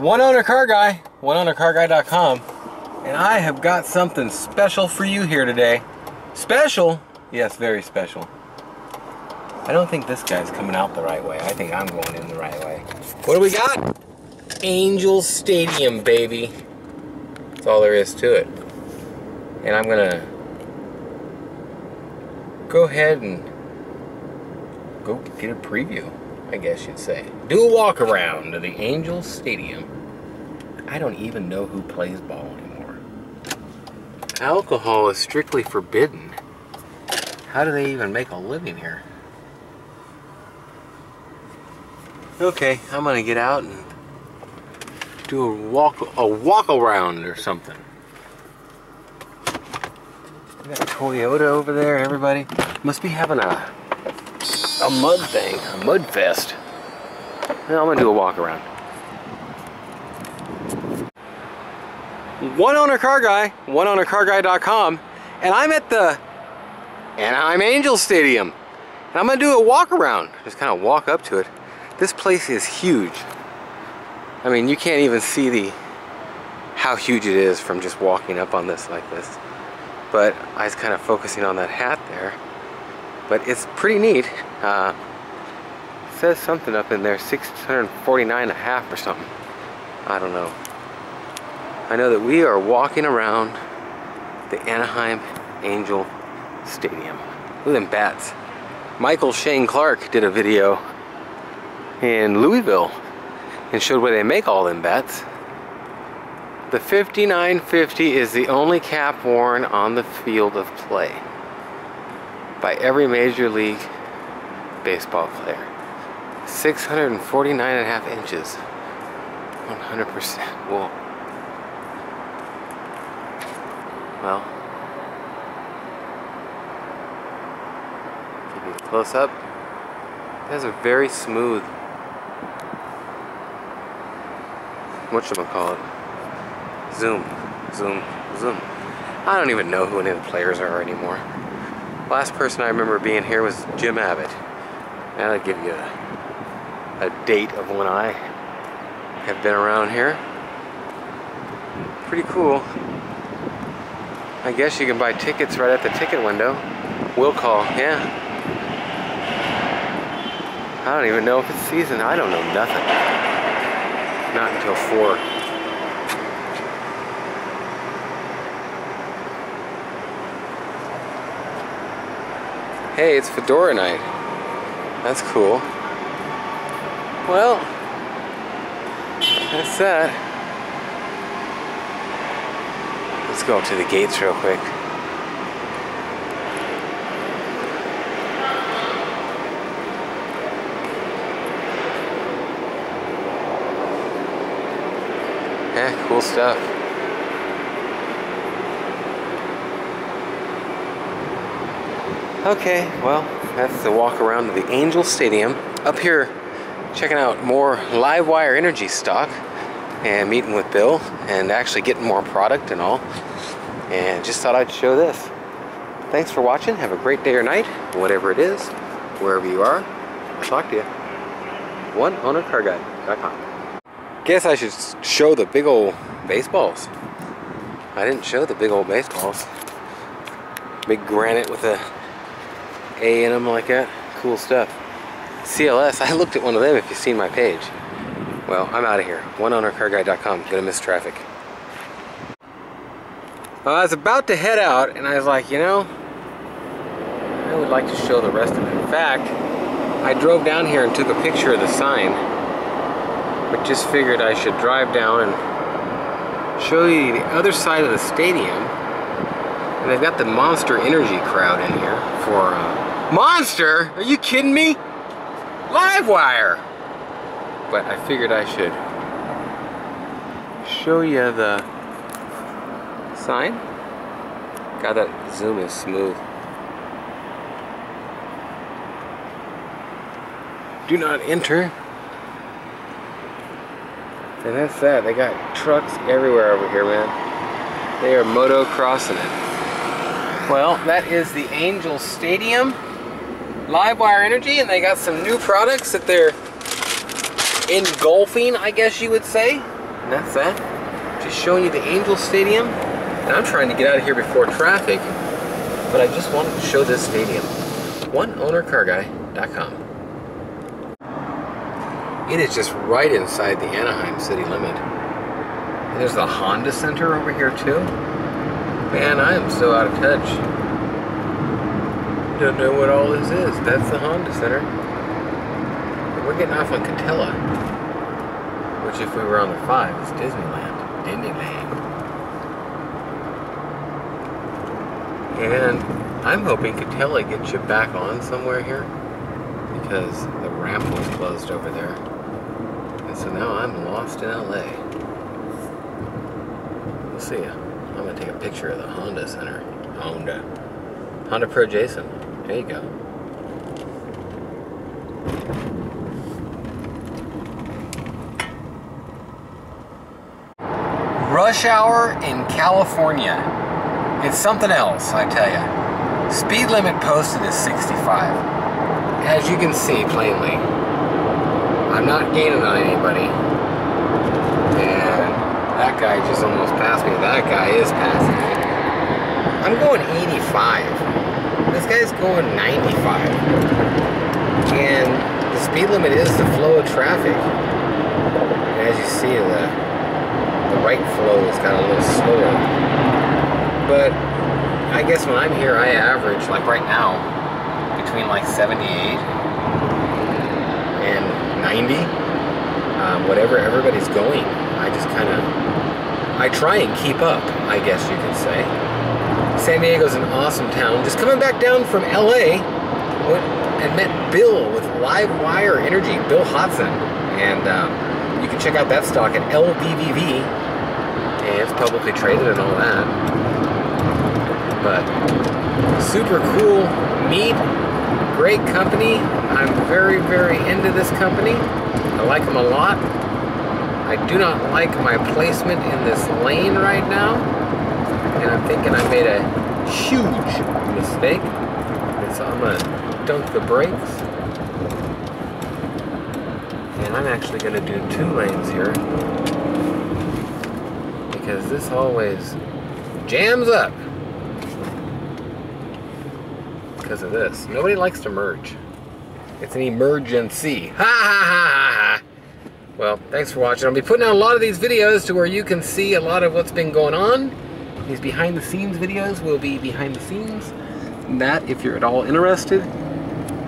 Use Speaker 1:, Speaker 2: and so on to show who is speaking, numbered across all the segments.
Speaker 1: One Owner Car Guy, oneownercarguy.com, and I have got something special for you here today. Special? Yes, very special. I don't think this guy's coming out the right way. I think I'm going in the right way. What do we got? Angel Stadium, baby. That's all there is to it. And I'm gonna go ahead and go get a preview, I guess you'd say. Do a walk around to the Angel Stadium. I don't even know who plays ball anymore. Alcohol is strictly forbidden. How do they even make a living here? Okay, I'm gonna get out and do a walk a walk around or something. We got Toyota over there, everybody. Must be having a a mud thing, a mud fest. Now I'm gonna do a walk around. One owner car guy, oneownercarguy.com, and I'm at the Anaheim Angel Stadium. And I'm gonna do a walk around. Just kind of walk up to it. This place is huge. I mean, you can't even see the how huge it is from just walking up on this like this. But I was kind of focusing on that hat there. But it's pretty neat. Uh, says something up in there, 649 and a half or something. I don't know. I know that we are walking around the Anaheim Angel Stadium. Look at them bats. Michael Shane Clark did a video in Louisville and showed where they make all them bats. The 5950 is the only cap worn on the field of play by every major league baseball player. 649 and a half inches. 100% wool. Well, give you a close up. These are very smooth. Whatchamacallit? Zoom, zoom, zoom. I don't even know who any of the players are anymore. Last person I remember being here was Jim Abbott. And I'll give you a, a date of when I have been around here. Pretty cool. I guess you can buy tickets right at the ticket window. We'll call, yeah. I don't even know if it's season. I don't know nothing. Not until 4. Hey, it's Fedora night. That's cool. Well, that's that. Let's go up to the gates real quick. Yeah, cool stuff. Okay, well, that's the walk around to the Angel Stadium. Up here, checking out more Livewire Energy stock and meeting with Bill and actually getting more product and all. And just thought I'd show this. Thanks for watching. Have a great day or night, whatever it is, wherever you are. I'll talk to you. OneOwnerCarGuy.com. Guess I should show the big old baseballs. I didn't show the big old baseballs. Big granite with a A in them like that. Cool stuff. CLS, I looked at one of them if you've seen my page. Well, I'm out of here. OneOwnerCarGuy.com. Gonna miss traffic. Well, I was about to head out and I was like, you know, I would like to show the rest of it. In fact, I drove down here and took a picture of the sign, but just figured I should drive down and show you the other side of the stadium. And they've got the Monster Energy crowd in here for uh, Monster? Are you kidding me? Livewire! But I figured I should show you the sign. God, that zoom is smooth. Do not enter. And that's that. They got trucks everywhere over here, man. They are moto crossing it. Well, that is the Angel Stadium. Livewire Energy, and they got some new products that they're engulfing, I guess you would say. And that's that. Just showing you the Angel Stadium. And I'm trying to get out of here before traffic. But I just wanted to show this stadium. OneOwnerCarGuy.com. It is just right inside the Anaheim city limit. There's the Honda Center over here too. Man, I am so out of touch. Don't know what all this is. That's the Honda Center. We're getting off on Katella. Which if we were on the 5, is Disneyland. Disneyland. And I'm hoping Katella gets you back on somewhere here. Because the ramp was closed over there. And so now I'm lost in LA. We'll see ya. I'm gonna take a picture of the Honda Center. Honda. Honda Pro Jason. There you go. Rush hour in California. It's something else, I tell you. Speed limit posted is 65. As you can see plainly, I'm not gaining on anybody. And that guy just almost passed me. That guy is passing me. I'm going 85. This guy's going 95. And the speed limit is the flow of traffic. And as you see, the, the right flow is kind of a little slower. But I guess when I'm here, I average, like right now, between like 78 and 90. Um, whatever everybody's going, I just kind of, I try and keep up, I guess you could say. San Diego's an awesome town. Just coming back down from LA went and met Bill with Live Wire Energy, Bill Hodson. And um, you can check out that stock at LVVV. And it's publicly traded and all that. But super cool meet, great company. I'm very, very into this company. I like them a lot. I do not like my placement in this lane right now. And I'm thinking I made a huge mistake. And so I'm gonna dunk the brakes. And I'm actually gonna do two lanes here. Because this always jams up. Because of this. Nobody likes to merge. It's an emergency. Ha ha ha ha. Well, thanks for watching. I'll be putting out a lot of these videos to where you can see a lot of what's been going on. These behind the scenes videos will be behind the scenes. That, if you're at all interested,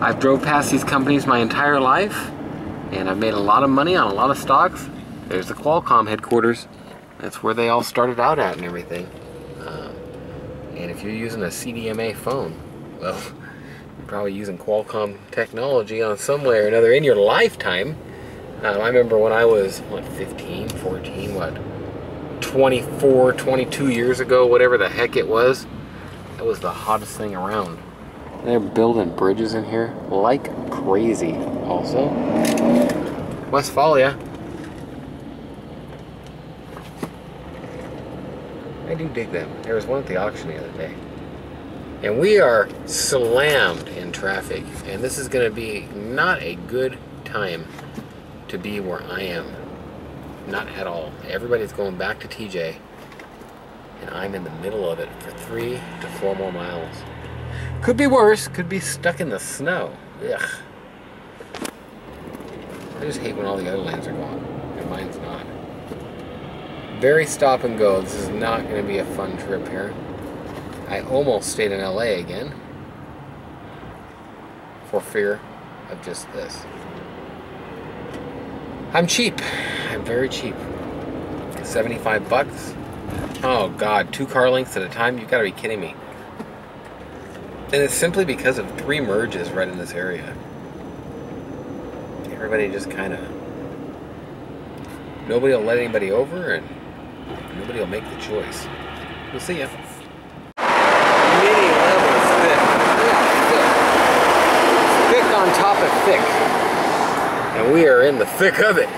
Speaker 1: I've drove past these companies my entire life and I've made a lot of money on a lot of stocks. There's the Qualcomm headquarters. That's where they all started out at and everything. Um, and if you're using a CDMA phone, well, you're probably using Qualcomm technology on some way or another in your lifetime. Um, I remember when I was, what, 15, 14, what, 24, 22 years ago, whatever the heck it was. That was the hottest thing around. They're building bridges in here like crazy also. Westfalia. I do dig them. There was one at the auction the other day. And we are slammed in traffic. And this is going to be not a good time to be where I am. Not at all. Everybody's going back to TJ. And I'm in the middle of it for three to four more miles. Could be worse. Could be stuck in the snow. Ugh. I just hate when all the other lanes are gone. And mine's not. Very stop and go. This is not going to be a fun trip here. I almost stayed in LA again. For fear of just this. I'm cheap. I'm very cheap. 75 bucks. Oh god, two car lengths at a time? You've gotta be kidding me. And it's simply because of three merges right in this area. Everybody just kind of... Nobody will let anybody over and nobody will make the choice. We'll see ya. Thick. Thick on top of thick. And we are in the thick of it.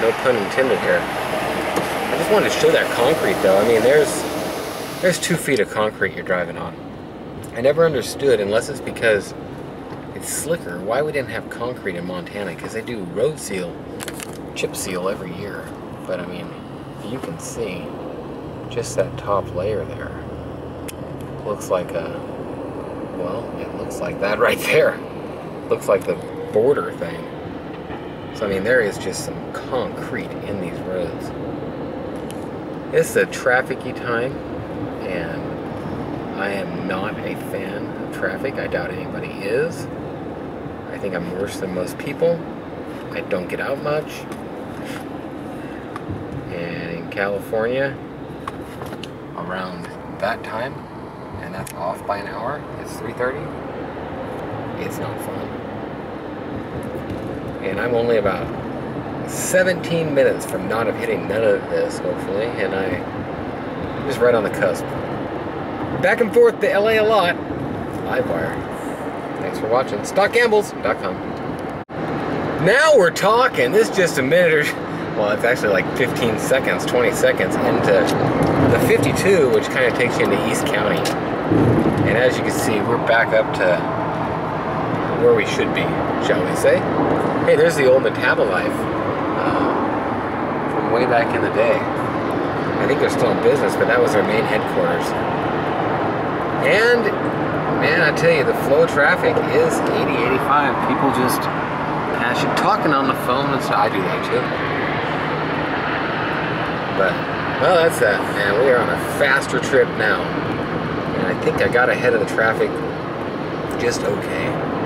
Speaker 1: No pun intended here. I just wanted to show that concrete though. I mean, there's there's two feet of concrete you're driving on. I never understood, unless it's because it's slicker, why we didn't have concrete in Montana, because they do road seal, chip seal every year. but I mean, you can see just that top layer there. Looks like a, well, it looks like that right there. Looks like the border thing. So I mean, there is just some concrete in these roads. It's a trafficy time, and I am not a fan of traffic. I doubt anybody is. I think I'm worse than most people. I don't get out much. And in California, around that time, and that's off by an hour, it's 3.30, it's not fun. And I'm only about 17 minutes from not of hitting none of this, hopefully, and I, I'm just right on the cusp. Back and forth to LA a lot. Livewire. Thanks for watching. StockGambles.com. Now we're talking. This is just a minute or, well, it's actually like 15 seconds, 20 seconds into the 52, which kind of takes you into East County. And as you can see, we're back up to where we should be, shall we say. Hey, there's the old Metabolife uh, from way back in the day. I think they're still in business, but that was their main headquarters. And, man, I tell you, the flow of traffic is 80, 85. People just passion, talking on the phone and stuff. I do that too. But, well, that's that, man. We are on a faster trip now. And I think I got ahead of the traffic just okay.